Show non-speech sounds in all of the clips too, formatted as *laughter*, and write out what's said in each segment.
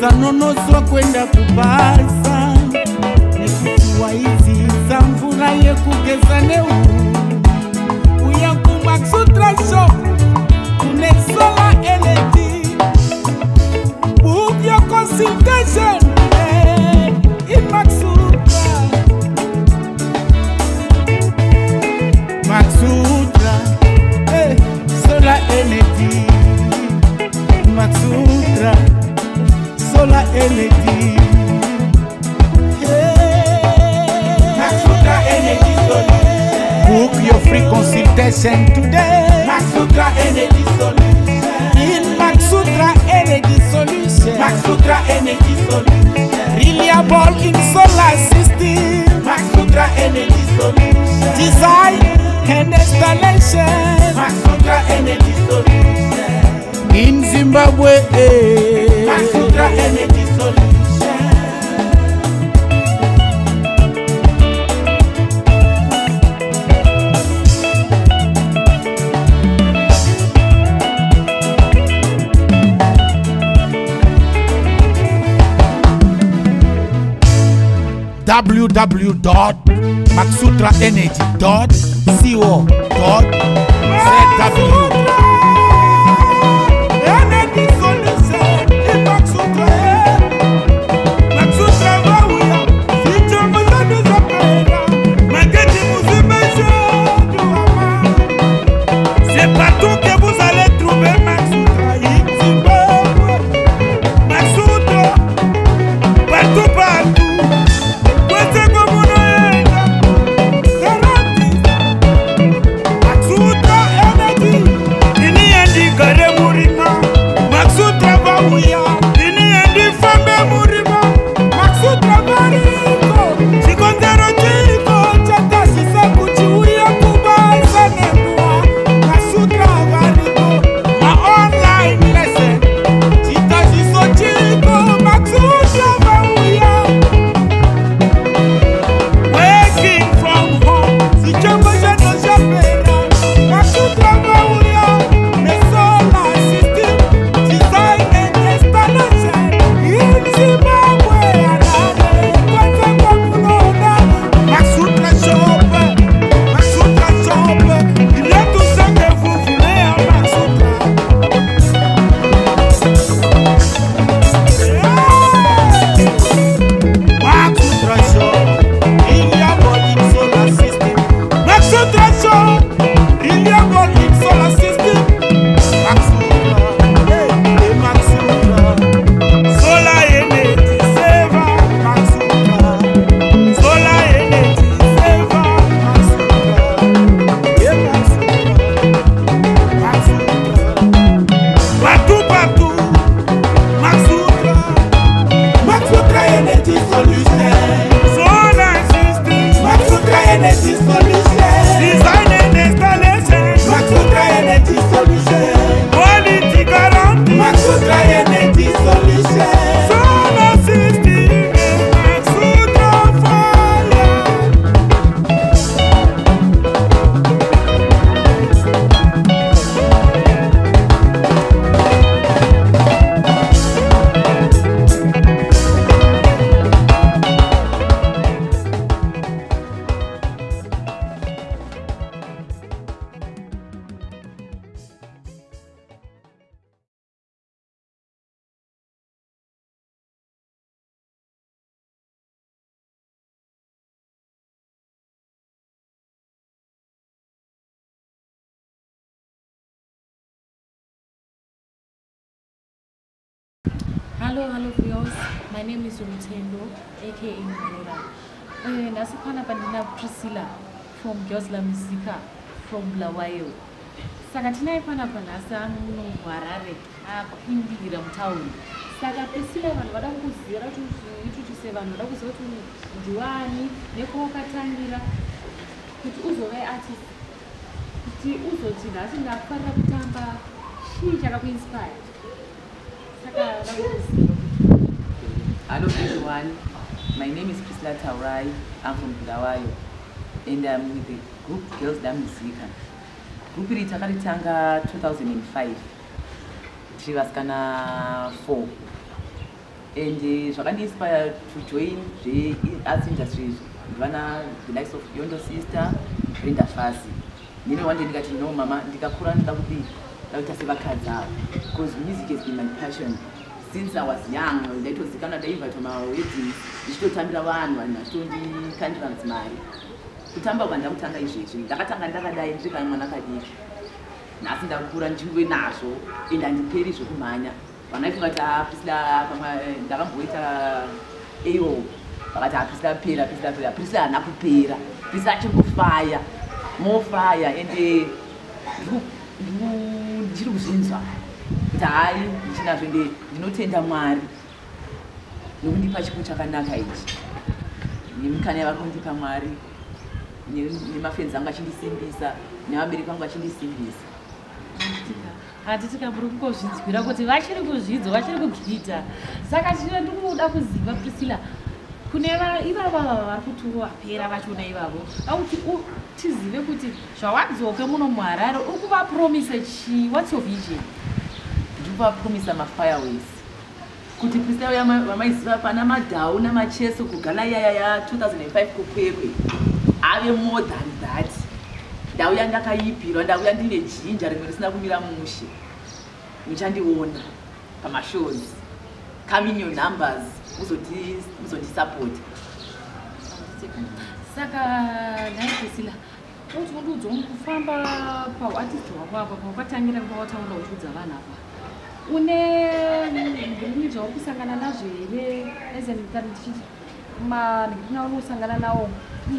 zano nozwa kwenda kubasa nekutuwa izi za mvula yekugeza neu uyakumba sutrasho kunesola eleti. Bubyokosinteje consultation today Maxutra Energy Solution. in Maxutra Energy Solution. Maxutra Energy Solution. Reliable in solar system, Maxutra Energy Solution. design and installation Maxutra Energy Solution. in Zimbabwe. Maxutra Energy www.maxutraenergy.co.zw Hello, hello viewers. My name is Umtendo, aka Mbrora. Uh, ndasiphana pandina Priscilla from Gosla Musika from Bulawayo. Saka tinaye panapa nhasi ano Harare akuimbira mutaundi. Saka Priscilla vanhu vada kukuziva kuti zviituti se vanhu vada kuziva kuti ndiwani nekwawakatangira kuti uzove artist kuti uzoti nhasi ndakufarira kutamba chii chakakuinspire Hello everyone, my name is Priscilla Taurai, I'm from Bulawayo and I'm with the group Girls Dam Musica. Group iri takaritanga 2005 tiri vasikana 4 and eh, zvakandiinspire to join zvearts industry ndivana the likes of yondo sister brenda fasi day ndikati no mama ndikakura ndida kudii nda kuita sevakadzi ava because music has been my passion since i was young. Ndaitozikanwa ndainvitwa maweddings ndichitotambira vanhu vanhu vachitondikandira mari kutamba kwa ndakutanga izvezvi ndakatanga ndakadai ndiri kana mwana kadiki. Nhasi ndakura ndichive nazvo ende handiperi zvokumhanya. Vanaifunga kuti aprisila pamwe ndakamboita ao vakati aprisila pera prisila pera. Prisila hana kupera. Prisila achingofaya mofaya ende ndichiri kuzvinzwa kuti hai ndichinazvo ende ndinotenda mwari. Nokundipa chipo chakanaka ichi. Nemikana yavari kundipa mwari ne- nemafenzi angu achindisimbisa nevabereki vangu achindisimbisa handiti kamuri kungozvinzwira kuti vachiri kuzvidzo vachiri kugita saka chino ndikuda kuziva priscilla kune va- ivava vava vari kuti vapera vachona ivavo. Akuti tizive kuti zvawadzoka muno muharare uri kuvapromisa chii? Whats your vision? Ndikuvapromisa mafireways kuti ma- vamaiziva pana madhau namacheso kugala yaya ya2005 kukwekwe ave more than that. Ndauya ndakaipirwa ndauya ndine jinja rimwe risina kumira mushe. Muchandiona pamashows coming your numbers muzondisapota saka nhai priscilla uzodudzo kufamba pauartist hwako apa paukatangira pawataura uchiudza vanhu apa une ndini zvauri kusangana nazvo here ezendikati ndichiti mandikina unosangana nawo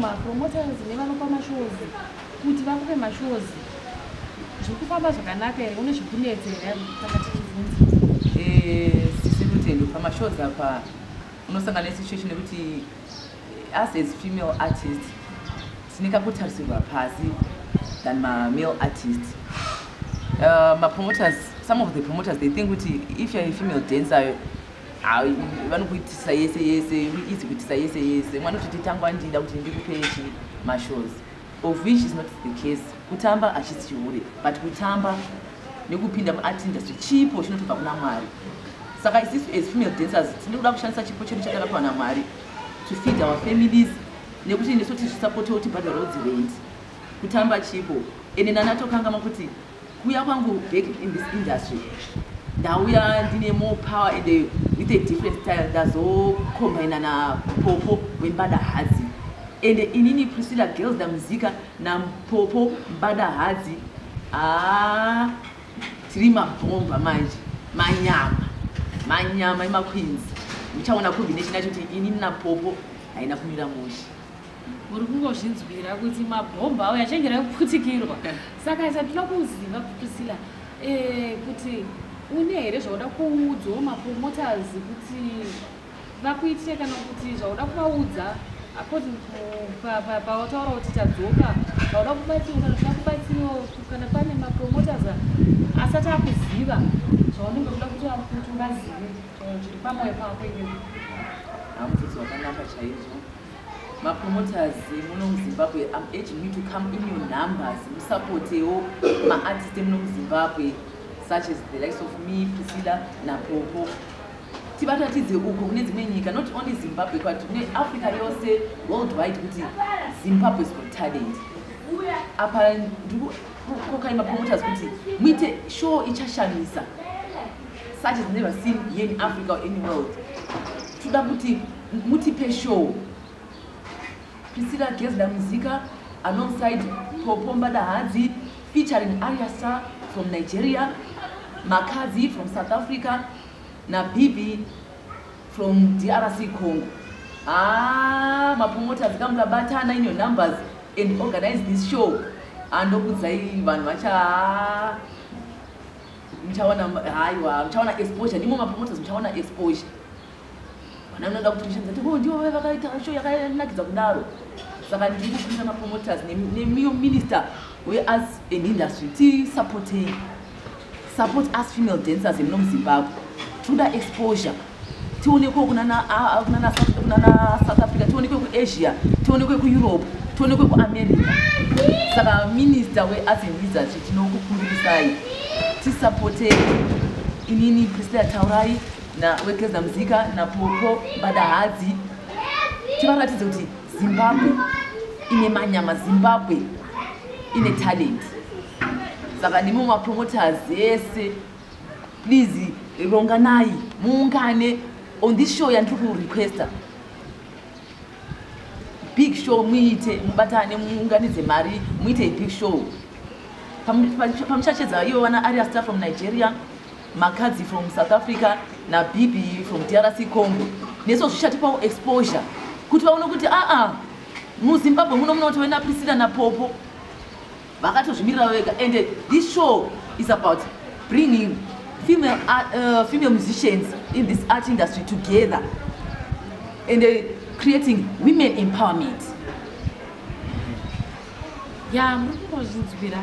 mapromoters nevanopa mashows kuti vakupe mashows. Zviri kufamba zvakanaka here une zvekunetsa here saka tichibvunza Eh, sisi rutendo pamashows apa unosangana nesituation yekuti us as female artist tine kakutarisirwa pasi than mamale artist uh, mapromoters some of the promoters they think kuti if youare a female dancer vanokuitisa yese yese easy kuitisa yese yese. Mwana kuti titangwa ndida kuti ndikupe mashows of which is not the case. Kutamba hachisi chihure but kutamba nekupinda muart industry chipo chinotobva kuna mwari saka isisu as female dancers tine kuda kushandisa chipo chedu chatakapiwa namwari to feed our families. Nekuti nesu tichisapotewo tibhadharewo dzirent kutamba chipo. Ende nanatokangama kuti kuya kwangu back in this industry ndauya ndine more power and with a different style ndazokombaina napopo wembada hadzi ende inini priscilla girls damuzika napopo mbada hadzi haa tiri mabhomba manje manyama manyama emaqueens muchaona combination yacho kuti inini napopo haina kumira mushe uri kungozvinzwira kuti mabhomba avo yachenjera kuputikirwa. *laughs* Saka isatinoda kuziva priscilla eh, kuti une here zvauda kuudzawo mapromoters kuti vakuitire kana kuti zvauda kuvaudza? According pavataura kuti tadzoka zvauda kubatsiwa kana zvida kubatsiwa kana pane mapromoters asati akuziva zvaunenge uda kuti va- kuti ungazive zviri pamwoyo pako iwewe hamudzidzi wakanaka chaizvo mapromoters muno muzimbabwe am urging you to come in your numbers musapotewo maartist emuno muzimbabwe such as the likes of me priscilla napopo tivatatidze uko kune dzimwe nyika not only zimbabwe but kune africa yose worldwide kuti zimbabwe is got talent apa ndikokai mapromoters kuti muite show ichashamisa such as never seen here in africa or any world. Toda kuti mutipe show. Priscilla gesda muzika alongside popomba dahadzi featuring aria star from nigeria makazi from south africa nabibi from drc congo. Ah mapromoters kam mukabatana in your numbers and organize this show. Andokudzai vanhu vacha "Ah, muchaona haiwa muchaona exposure ndimo mapromoters muchaona exposure. Vana vanoda kuti mushandisa ti "Oh, ndivo vaya vakaita show yakanakidza kudaro. Saka ndiri kukumbira mapromoters neminister wearts and industry tisupportei support us female dancers emuno muzimbabwe toda exposure. Tionekwe kunana a- a- kunana South- kunana south africa tionekwe kuasia tionekwe kueurope tionekwe kuamerica saka minister wearts and industry tinokukumbirisai tisupportei inini priscilla taurai nawekeza muzika napopo badahadzi. Tivaratidze kuti zimbabwe ine manyama zimbabwe ine talent. Saka ndimo mapromoters ese. Please ronganai muungane on this show yandiri kurequesta big show muite mubatane muunganidze mari muite big show pamuchachedza ivo vana aria star from nigeria makadzi from south africa nabibi from drc congo. Neso zvichatipawo exposure kuti vaone kuti aa muzimbabwe muno munotove naprisila napopo vakatozvimirira vega. And this show is about bringing female, uh, female musicians in this art industry together and uh, creating women empowerment. Ya muri kungozvinzwira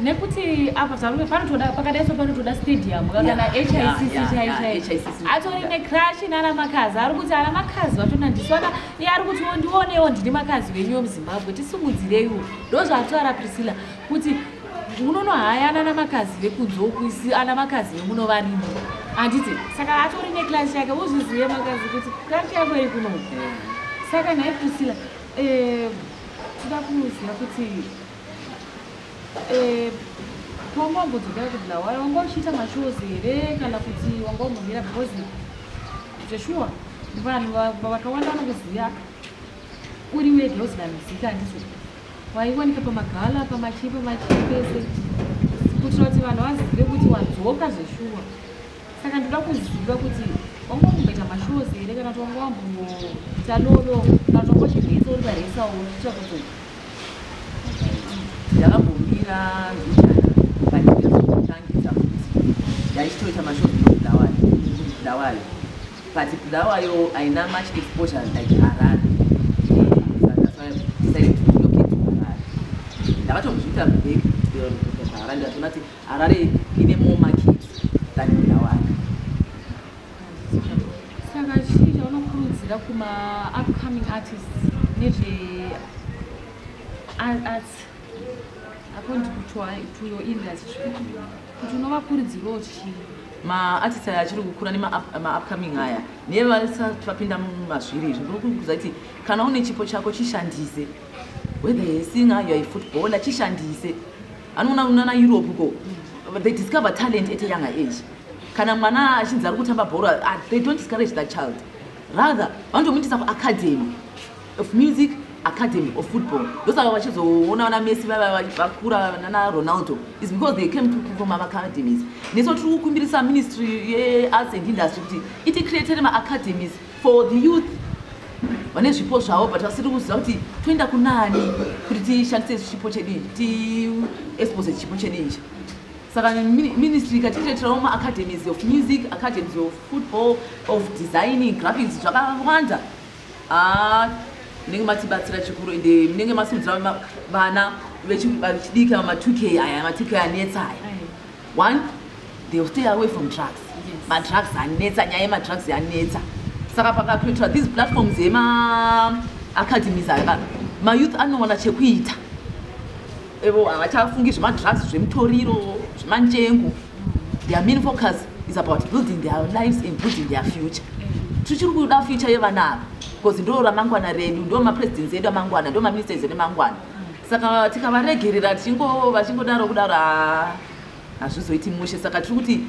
nekuti apa zvarume panotoda pakadaiso panotoda stadium kana hicc chaichai HICC. atori necrash nana makazi ari kuti ana makazi vachona ndisona iye ari kuti ndionewo ndine makazi venyu muzimbabwe tisungudzireiwo ndo zvaataura priscilla kuti munonohayana namakazi vekunzoku isi ana makazi vemuno varimo handiti saka atori neclash yake uzvizive makazi kuti clash yako iri kunoku saka nhai priscilla eh, toda kuziva kuti eh, pawambambodzoka kubulawayo wanga uchiita mashows here kana kuti wanga umhomera because zveshuwa vanhu va- vakawanda vanokuziva uri wegirls namizika handizvo waiwanika pamagala pamachi pamachi pese kuitira kuti vanhu vazive kuti wadzoka zveshuwa saka ndoda kuziva kuti wanga wamboita mashows here kana kuti wanga wamboita lolo kana kuti wanga uchibveisa uri paresawo uchiita kuti ndakambomira ndikutangidza kuti ndaichitoita mashozi nobulawayo bulawayo but bulawayo haina much exposure like harare. Ndakatozviita back harare. Ndatoona kuti harare ine more market than bulawayo saka chii chaunokurudzira kuma-upcoming artists nezve a- arts? according to, your industry. Kuti unovakurudzirawo chii maartist aya achiri kukura nemaupcoming aya nevasati vapinda mumazviri izvi ndiri kukuza kuti kana une chipo chako chishandise whether yesinga youare footballer chishandise. Anoona unana europe ko they discover talent at a younger age. Kana mwana achinzi ari kutamba bhora ah, they don't discourage that child. Rather vanotomuitisa kuacademy of music academy of football. Ndosaka vachizoona vana messi vava vakura nana ronaldo. Is because they came to from academies. Neso tiri kukumbirisa ministry yearts and industry kuti iticreatere maacademies for the youth. Vane zvipo zvavo but vasiri kuziva kuti toenda kunani kuti tishandise chipo chedu ichi tiexpose chipo chedu ichi. Saka mini- ministry ikatikireterawo maacademies of music academies of football of designing graphics zvakawanda. Ah, munenge matibatsira chikuru ende munenge masimudzira ma- vana vechi- vachidika ma2k aya ma2k anetsa aya. One they stay away from drugs. Madrugs anetsa nyaya yemadrugs yanetsa saka pakakreatwa these platforms ema-academies aya mayouth anowana chekuita evo havachafungi zvemadrugs zvemutoriro zvemanjengu their main focus is about building their lives and building their future tichiri kuda future yevana ava because ndo ramangwana redu ndo mapresidents edu amangwana ndo maministers edu amangwana. Saka tikavaregerera vachingodaro kudaro hazvizoiti mushe. Saka tiri kuti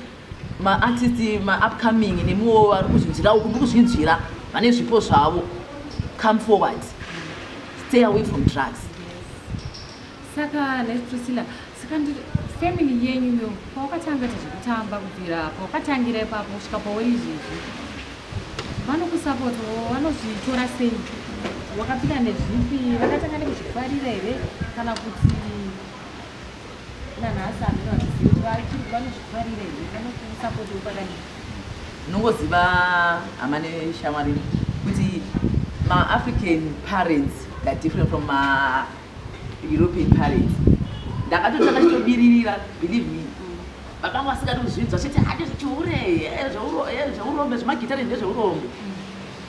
maartist maupcoming nemuwo vari kuzvinzwirawo kuri kuzvinzwira vane zvipo zvavo. Come forward. Stay away from drugs. Saka nes priscilla saka ndi- family yenyuyo pawakatanga tezvekutamba kubvira pawakatangira ipapo kusvika pauri izvezvi vanokusapotawo vanozvitora sei? Wakapinda nezvipi? Vakatanga nekuzvifarira here? Kana kuti nanhasi hamina vachizivi kuti vanozvifarira here? Vanokusapotawo pakadii ndinongoziva hama neshamwari kuti maafrican parents theyare different from maeuropean parents. Ndakatotanga chitobiririra believe me vakanga vasingati kuzvinzwa chiti hadi zvichiure zveurombe zvemagitari ndezveurombe.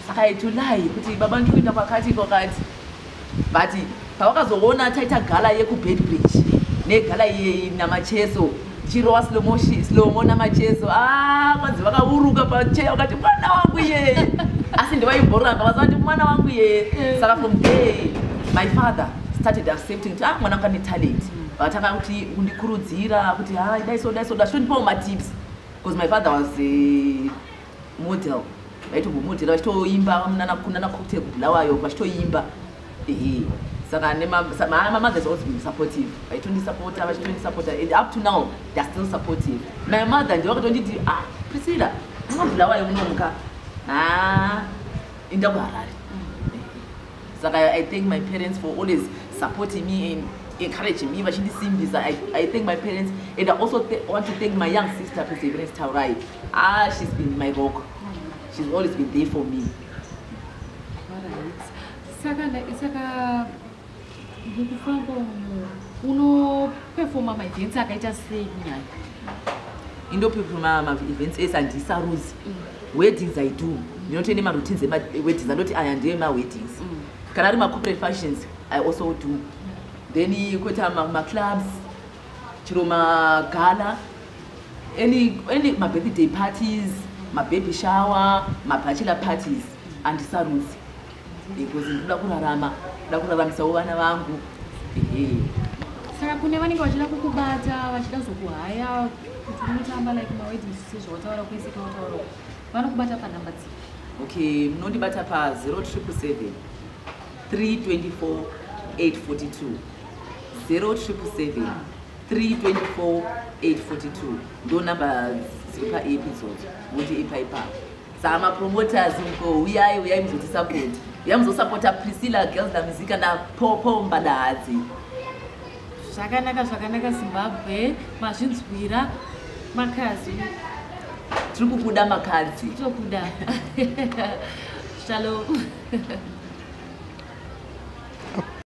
Saka itolai kuti baba ndikuinda kwakati kwakati. But pavakazoona taita gala yekubedbridge negala namacheso chirowa slomo namacheso a kwanzi vakauruka pacheya vakati mwana wangu ye! *laughs* Asi ndivaimboramba vaziva kuti mwana wangu ye. Saka from day my father started accepting kuti ah mwana wangu ane talent vakatanga kuti kundikurudzira kuti hai daisoda daisoda chitondipawo matips because my father was a model. Vaitombomodhela vachitoimba kunana cocktail kubulawayo vachitoimba ehe. Saka has always been supportive. Vaitondisapota vachitondisapota and up to now theyare still supportive. My mother ndivakatonditi ah priscilla unobulawayo unomuka ha inda kuharare saka i thank my parents for always supporting me and encouraging me vachindisimbisa I, i thank my parents and i also th want to thank my young sister perseverance taurai. Ah she's been my rock. She's always been there for me. Saka saka ndikufamba umu unopefoma maevents akaita sei kunyanya indopefuma maevents ese handisaruzi weddings i do. Ndinotoende maroutines emaweddings andoti aya ndeye maweddings kana ari macorporate functions i also do then kuita maclubs chiro magala any any mabirthday parties mababy shower mabachelor parties handisaruzi because ndinoda kurarama ndoda kuraramisawo vana vangu. Ehe. Saka kune vanenge vachida kukubata vachida zokuhaya kuti unotamba like maweddings sezvawataura kwese kwawataura vanokubata panhamba dzi okay munondibata pa077 324 842 077 324 842 ndo namba dziri paap idzodzo muti ipaipa saka mapromoters mko uyai uyai muzotisapoti uyai muzosapota priscilla girls namuzika napopomba daadzi zvakanaka zvakanaka zimbabwe mazvinzwira makazi tiri kukuda makadzi tokuda *laughs* shalom *laughs*